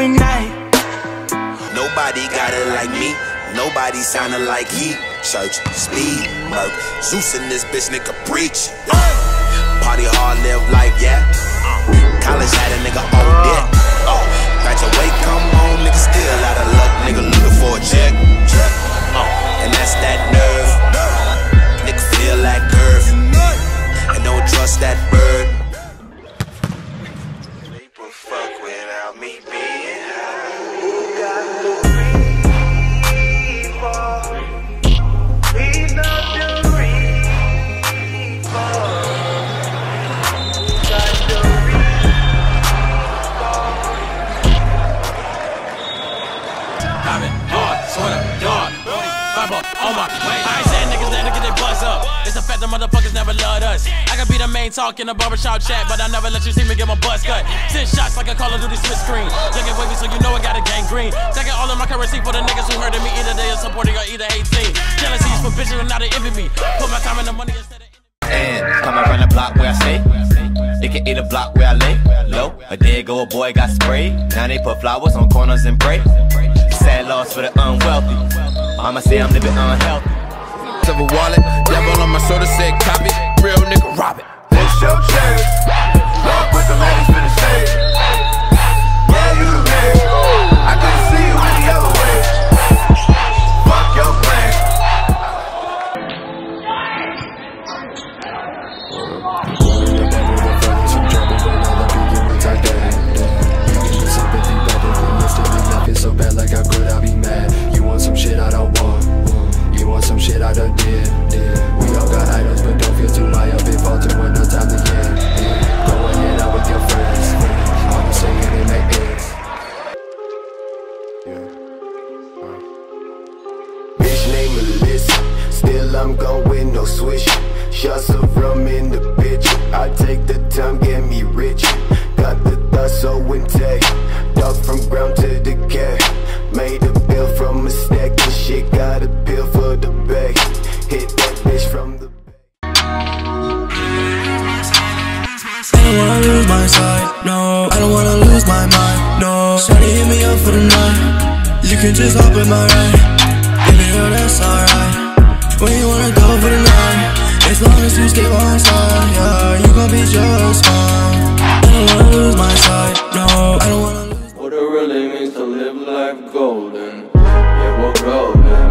every night. Nobody got it like me. Nobody sounded like he. Church, speed, murk. Zeus in this bitch, nigga, preach. Party hard, live life, yeah. College had a nigga on deck. Oh, graduate, come on, nigga, still out of luck, nigga, looking for a check. Uh, and that's that nerve. Nigga, feel that curve. And don't trust that bird. People fuck without me Bible, on oh my way. I ain't saying niggas never get their buzz up. It's the fact that motherfuckers never loved us. I could be the main talk in the barbershop chat, but I never let you see me get my buzz cut. Send shots like a Call of Duty split screen. Jungle wavy, so you know I got a gang green. Taking all of my currency for the niggas who hurting me. Either they are supporting or either hating. Jealousy is for bitches and not to envy me. Put my time and the money instead of. And come around the block where I stay. They can eat a block where I lay low. A day ago, a boy got sprayed. Now they put flowers on corners and pray. Sad loss for the unwealthy. I'ma say I'm living unhealthy. Silver wallet, devil on my shoulder said copy. Real nigga, rob it. This your chance. Shots of rum in the bitch. I take the time, get me rich. Got the thoughts so intact. Dog from ground to decay. Made a bill from a stack and shit. Got a bill for the bag. Hit that bitch from the I don't wanna lose my sight, no. I don't wanna lose my mind, no. Shawty hit me up for the night. You can just hop in my ride. Girl, that's alright. just get lost, on, yeah. You gon' be just fine. I don't wanna lose my sight, no. I don't wanna lose What it really means to live life golden. Yeah, we're golden.